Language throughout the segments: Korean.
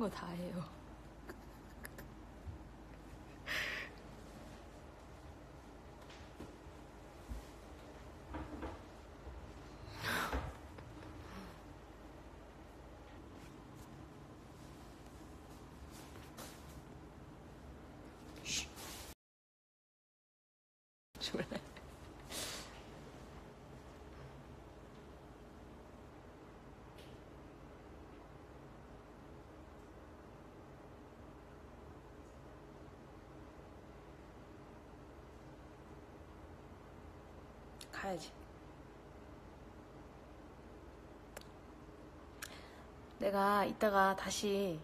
거 다 해요. 졸래. 가야지. 내가 이따가 다시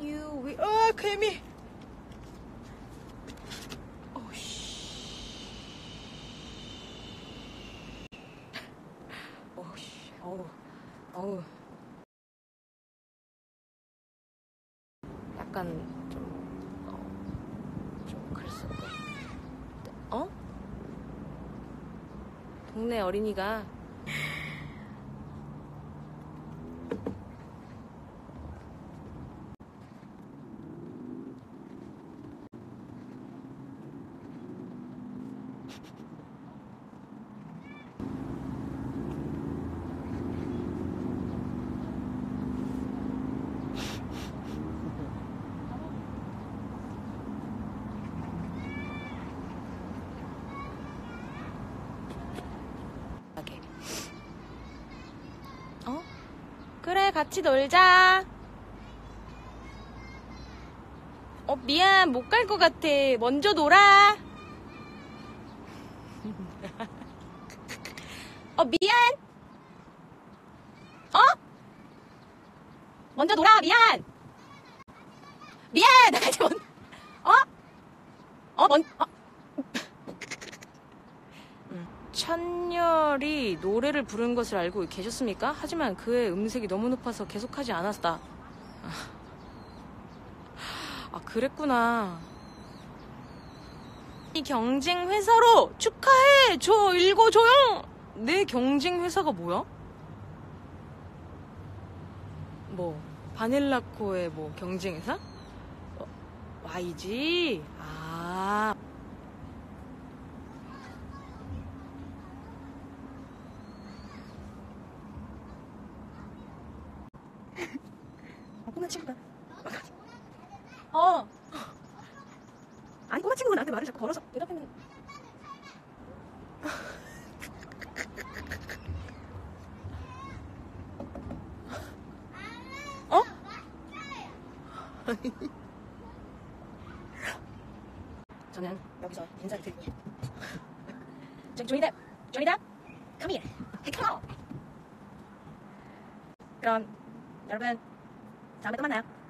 You will. 아, 개미. 어씨. 어씨. 어우. 어우. 약간 좀, 어, 좀 그랬을 거. 어? 동네 어린이가 하게. 어? 그래, 같이 놀자. 어, 미안, 못 갈 것 같아. 먼저 놀아. 어, 미안. 어? 먼저 놀아, 미안. 미안, 나 이제 먼, 어? 어, 먼, 어. 찬열이 노래를 부르는 것을 알고 계셨습니까? 하지만 그의 음색이 너무 높아서 계속하지 않았다. 아, 그랬구나. 이 경쟁 회사로 축하해! 저 조용! 내 경쟁 회사가 뭐야? 뭐, 바닐라코의 뭐 경쟁 회사? 어, YG? 아. 아, 꼬마 친구다. 어. 아니, 꼬마 친구가 나한테 말을 자꾸 걸어서 대답했는. 어? 저는 여기서 인사를 드리고. 저기 조이다, 조이다, come here, come on. 그럼 여러분 다음에 또 만나요.